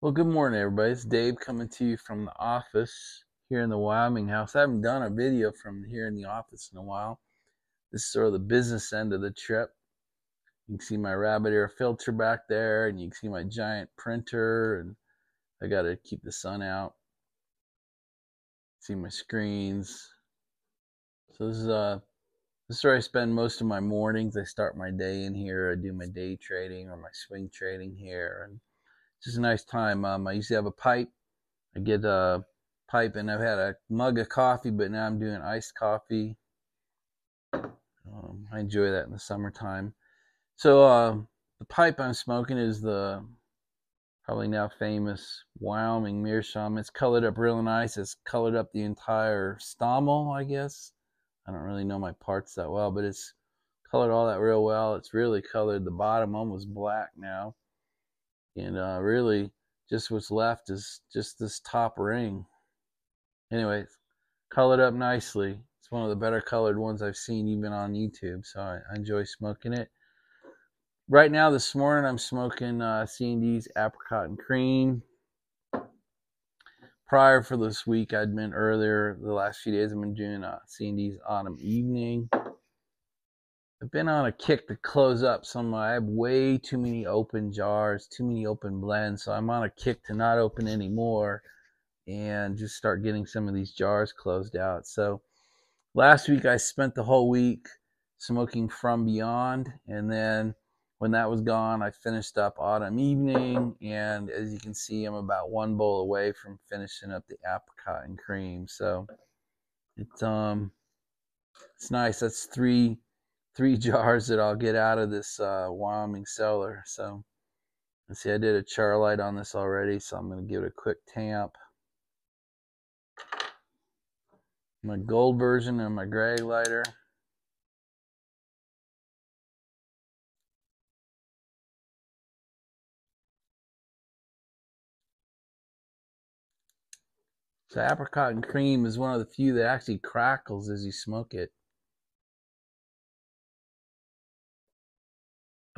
Well, good morning, everybody. It's Dave coming to you from the office here in the Wyoming house. I haven't done a video from here in the office in a while. This is sort of the business end of the trip. You can see my rabbit ear filter back there, and you can see my giant printer, and I got to keep the sun out. See my screens. So this is uh this is where I spend most of my mornings. I start my day in here. I do my day trading or my swing trading here, and just a nice time. Um, I used to have a pipe. I get a pipe, and I've had a mug of coffee, but now I'm doing iced coffee. Um, I enjoy that in the summertime. So uh, the pipe I'm smoking is the probably now famous Wyoming Meerschaum. It's colored up real nice. It's colored up the entire stummel, I guess. I don't really know my parts that well, but it's colored all that real well. It's really colored the bottom almost black now and uh, really just what's left is just this top ring. Anyway colored up nicely. It's one of the better colored ones i've seen even on youtube so i, I enjoy smoking it. Right now this morning i'm smoking uh, c&d's apricot and cream. Prior for this week i'd been earlier the last few days i've been doing uh, c&d's autumn evening I've been on a kick to close up some. I have way too many open jars, too many open blends, so I'm on a kick to not open anymore and just start getting some of these jars closed out. So last week I spent the whole week smoking from beyond, and then when that was gone, I finished up autumn evening, and as you can see, I'm about one bowl away from finishing up the apricot and cream. So it's um, it's nice. That's three three jars that I'll get out of this uh, Wyoming cellar. So let's see, I did a char light on this already, so I'm going to give it a quick tamp. My gold version and my gray lighter. So apricot and cream is one of the few that actually crackles as you smoke it.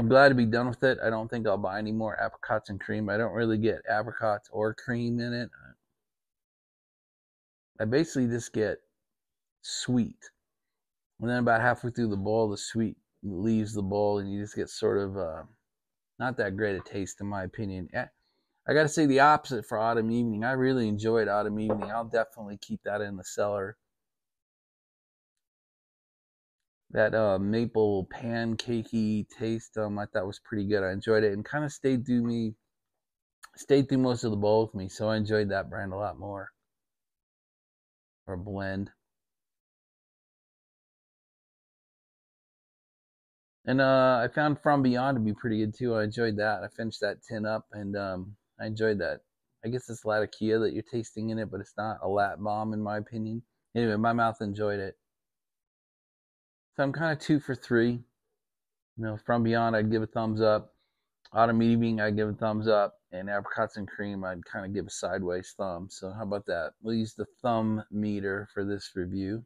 I'm glad to be done with it. I don't think I'll buy any more apricots and cream. I don't really get apricots or cream in it. I basically just get sweet. And then about halfway through the bowl, the sweet leaves the bowl, and you just get sort of uh, not that great a taste, in my opinion. I got to say the opposite for Autumn Evening. I really enjoyed Autumn Evening. I'll definitely keep that in the cellar that uh, maple pancakey taste. Um, I thought was pretty good. I enjoyed it and kind of stayed through me, stayed through most of the bowl with me. So I enjoyed that brand a lot more. Or blend. And uh, I found From Beyond to be pretty good too. I enjoyed that. I finished that tin up and um, I enjoyed that. I guess it's Latakia that you're tasting in it, but it's not a lat bomb in my opinion. Anyway, my mouth enjoyed it. So I'm kind of two for three. You know, from beyond, I'd give a thumbs up. Autumn evening, I'd give a thumbs up. And apricots and cream, I'd kind of give a sideways thumb. So how about that? We'll use the thumb meter for this review.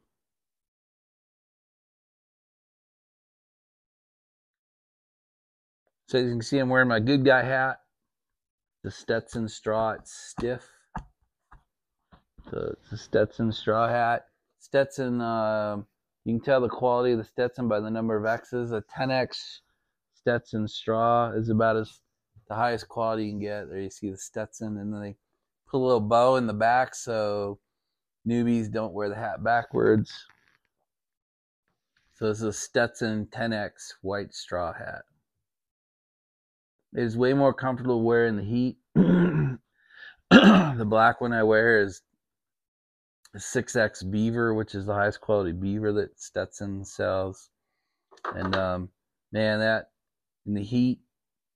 So as you can see, I'm wearing my good guy hat. The Stetson straw, it's stiff. So it's a Stetson straw hat. Stetson uh, you can tell the quality of the Stetson by the number of X's. A 10X Stetson straw is about as the highest quality you can get. There you see the Stetson, and then they put a little bow in the back so newbies don't wear the hat backwards. So this is a Stetson 10X white straw hat. It is way more comfortable wearing the heat. the black one I wear is 6X Beaver, which is the highest quality beaver that Stetson sells. And um, man, that in the heat,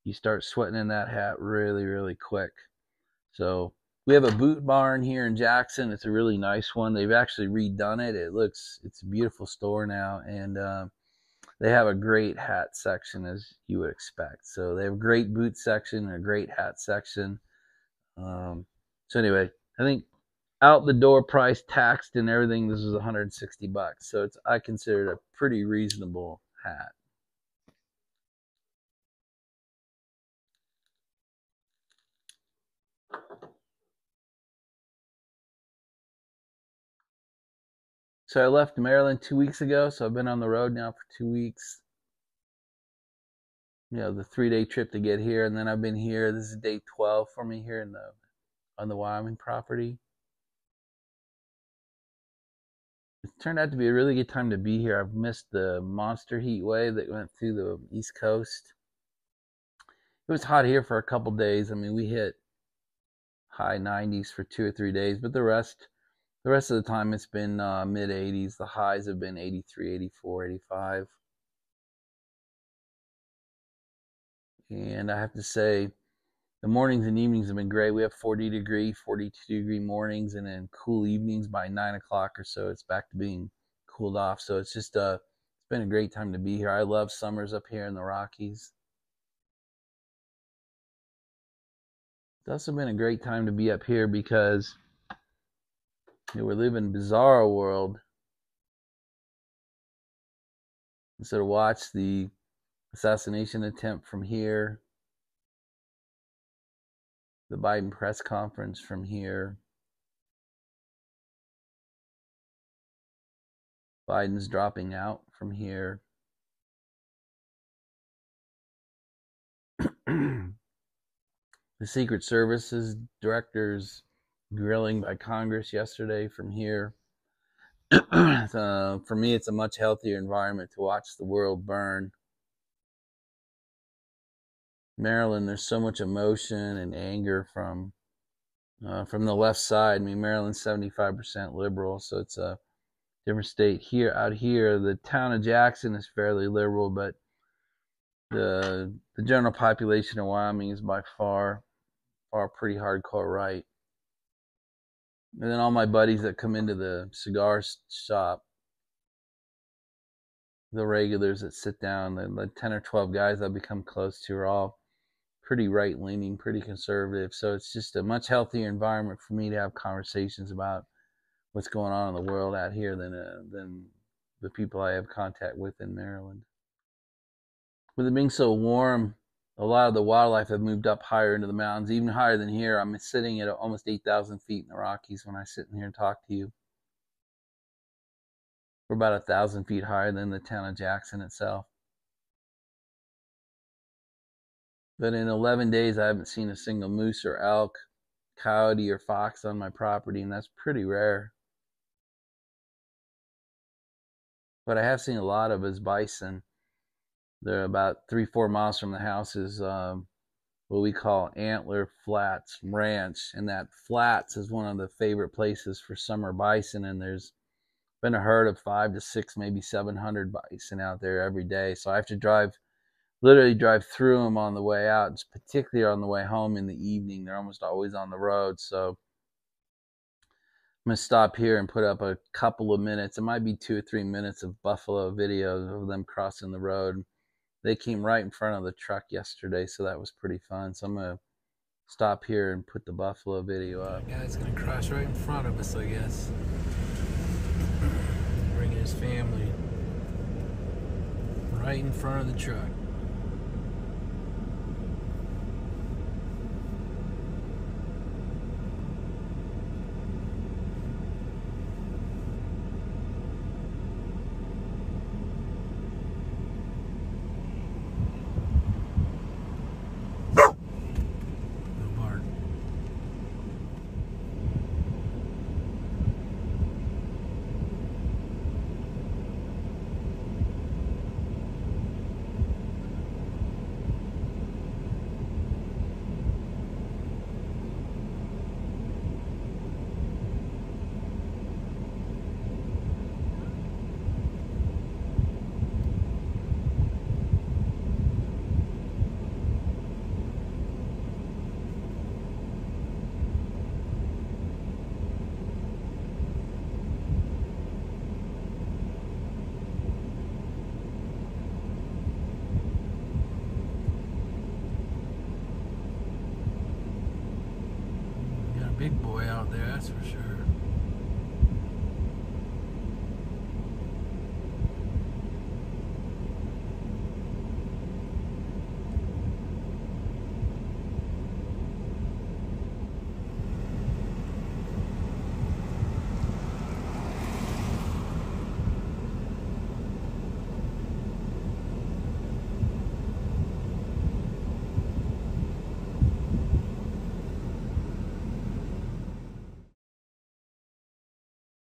you start sweating in that hat really, really quick. So we have a boot barn here in Jackson. It's a really nice one. They've actually redone it. It looks, it's a beautiful store now. And uh, they have a great hat section as you would expect. So they have a great boot section and a great hat section. Um, so anyway, I think out the door price taxed and everything this is 160 bucks. So it's i consider it a pretty reasonable hat. So i left maryland two weeks ago so i've been on the road now for two weeks. You know the three day trip to get here and then i've been here this is day 12 for me here in the on the wyoming property. It turned out to be a really good time to be here. I've missed the monster heat wave that went through the East Coast. It was hot here for a couple days. I mean, we hit high 90s for two or three days, but the rest the rest of the time, it's been uh, mid 80s. The highs have been 83, 84, 85. And I have to say, the mornings and evenings have been great. We have 40 degree, 42 degree mornings, and then cool evenings by nine o'clock or so. It's back to being cooled off. So it's just uh, it's been a great time to be here. I love summers up here in the Rockies. It's also been a great time to be up here because you know, we live in bizarre world. And so to watch the assassination attempt from here, the Biden press conference from here, Biden's dropping out from here. the Secret Service's directors grilling by Congress yesterday from here. uh, for me, it's a much healthier environment to watch the world burn. Maryland, there's so much emotion and anger from uh, from the left side. I mean, Maryland's 75% liberal, so it's a different state. Here, out here, the town of Jackson is fairly liberal, but the the general population of Wyoming is by far far pretty hardcore right. And then all my buddies that come into the cigar shop, the regulars that sit down, the, the 10 or 12 guys I've become close to are all pretty right leaning, pretty conservative. So it's just a much healthier environment for me to have conversations about what's going on in the world out here than, uh, than the people I have contact with in Maryland. With it being so warm, a lot of the wildlife have moved up higher into the mountains, even higher than here. I'm sitting at almost 8,000 feet in the Rockies when I sit in here and talk to you. We're about a thousand feet higher than the town of Jackson itself. But in 11 days, I haven't seen a single moose or elk, coyote, or fox on my property, and that's pretty rare. But I have seen a lot of is bison they're about three, four miles from the house is um, what we call Antler Flats Ranch. And that flats is one of the favorite places for summer bison. And there's been a herd of five to six, maybe 700 bison out there every day. So I have to drive, literally drive through them on the way out, it's particularly on the way home in the evening. They're almost always on the road. So I'm going to stop here and put up a couple of minutes. It might be two or three minutes of buffalo videos of them crossing the road they came right in front of the truck yesterday, so that was pretty fun. So I'm gonna stop here and put the buffalo video up. The guy's gonna cross right in front of us, I guess. Bringing his family right in front of the truck. big boy out there, that's for sure.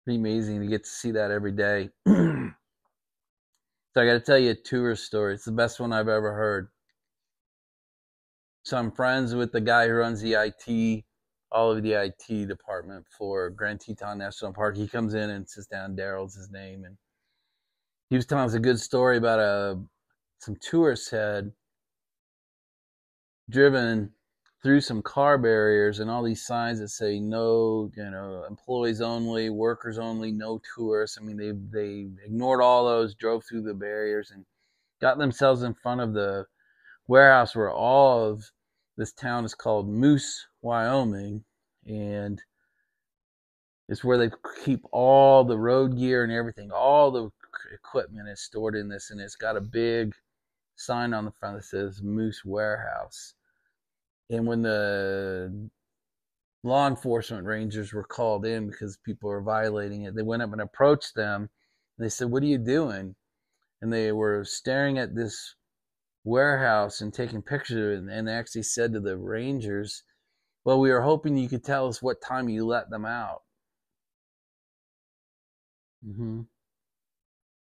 Pretty amazing to get to see that every day. so I got to tell you a tourist story. It's the best one I've ever heard. So I'm friends with the guy who runs the IT, all of the IT department for Grand Teton National Park. He comes in and sits down. Daryl's his name, and he was telling us a good story about a some tourists had driven through some car barriers and all these signs that say no, you know, employees only, workers only, no tourists. I mean, they they ignored all those, drove through the barriers, and got themselves in front of the warehouse where all of this town is called Moose, Wyoming, and it's where they keep all the road gear and everything. All the equipment is stored in this, and it's got a big sign on the front that says Moose Warehouse. And when the law enforcement rangers were called in because people were violating it, they went up and approached them. And they said, What are you doing? And they were staring at this warehouse and taking pictures. And they actually said to the rangers, Well, we were hoping you could tell us what time you let them out. Mm-hmm.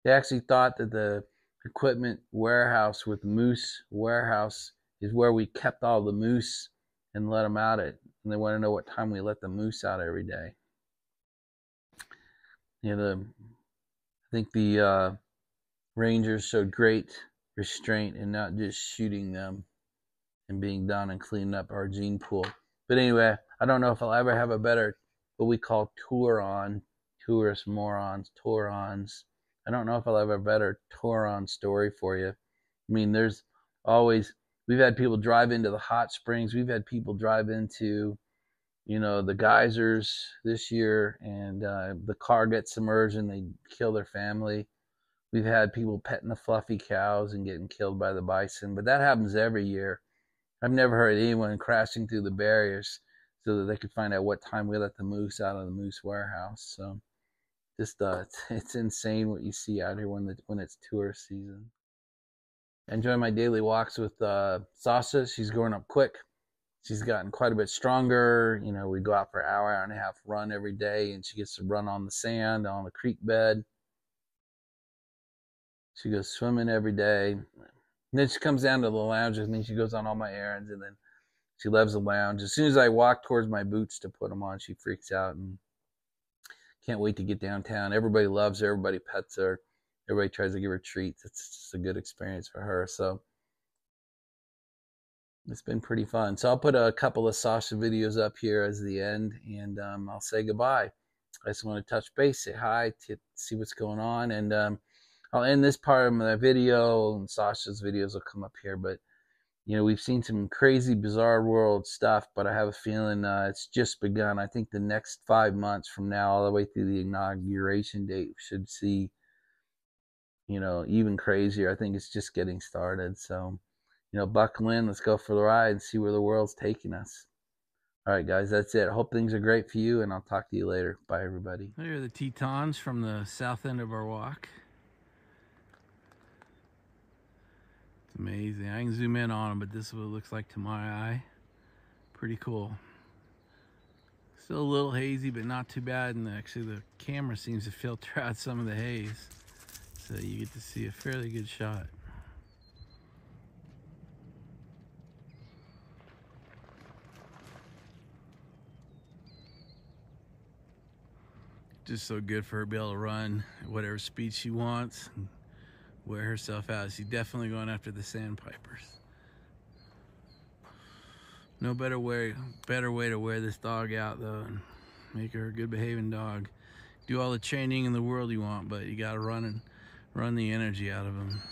They actually thought that the equipment warehouse with Moose Warehouse is where we kept all the moose and let them out at. And they want to know what time we let the moose out every day. You know, the, I think the uh, Rangers showed great restraint in not just shooting them and being done and cleaning up our gene pool. But anyway, I don't know if I'll ever have a better what we call Touron, tourist morons, Tourons. I don't know if I'll have a better Touron story for you. I mean, there's always We've had people drive into the hot springs. We've had people drive into, you know, the geysers this year, and uh, the car gets submerged and they kill their family. We've had people petting the fluffy cows and getting killed by the bison, but that happens every year. I've never heard anyone crashing through the barriers so that they could find out what time we let the moose out of the moose warehouse. So, just uh, it's, it's insane what you see out here when the when it's tourist season enjoy my daily walks with uh, Sasha. She's growing up quick. She's gotten quite a bit stronger. You know, we go out for an hour, hour and a half run every day, and she gets to run on the sand, on the creek bed. She goes swimming every day. And then she comes down to the lounge with me. She goes on all my errands, and then she loves the lounge. As soon as I walk towards my boots to put them on, she freaks out and can't wait to get downtown. Everybody loves her. Everybody pets her everybody tries to give her treats. It's just a good experience for her. So it's been pretty fun. So I'll put a couple of Sasha videos up here as the end, and um, I'll say goodbye. I just want to touch base, say hi, to see what's going on, and um, I'll end this part of my video, and Sasha's videos will come up here. But you know, we've seen some crazy, bizarre world stuff, but I have a feeling uh, it's just begun. I think the next five months from now, all the way through the inauguration date, we should see you know, even crazier. I think it's just getting started. So, you know, buckle in. Let's go for the ride and see where the world's taking us. All right, guys, that's it. Hope things are great for you, and I'll talk to you later. Bye, everybody. There are the Tetons from the south end of our walk. It's amazing. I can zoom in on them, but this is what it looks like to my eye. Pretty cool. Still a little hazy, but not too bad. And actually, the camera seems to filter out some of the haze so you get to see a fairly good shot. Just so good for her to be able to run at whatever speed she wants and wear herself out. She's definitely going after the sandpipers. No better way, better way to wear this dog out though and make her a good behaving dog. Do all the training in the world you want, but you gotta run and run the energy out of them.